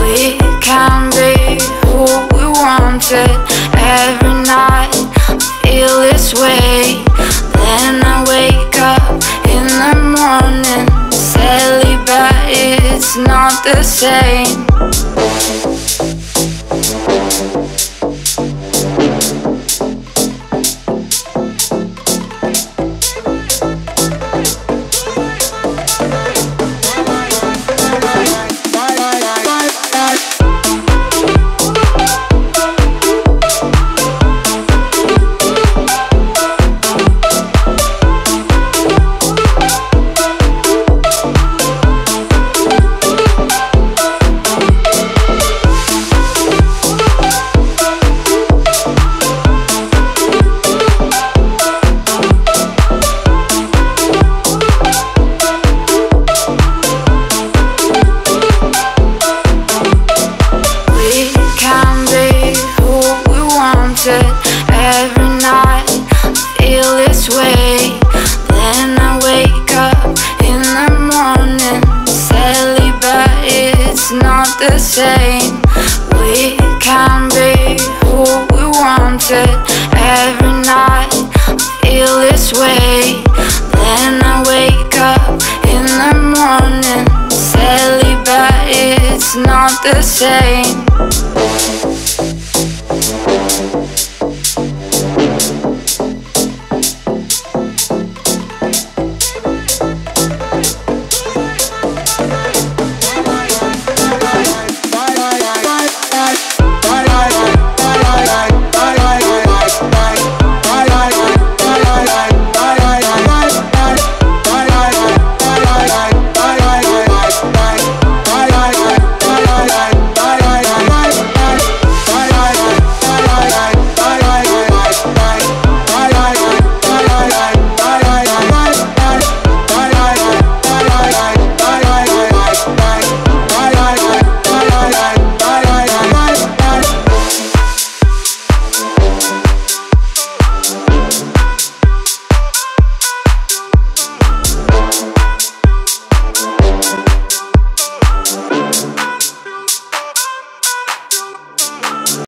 We can be who we wanted every night. Feel this way. Then I wake up in the morning. Sadly, but it's not the same. Same. We can be who we wanted every night. Feel this way. Then I wake up in the morning. Sadly, but it's not the same.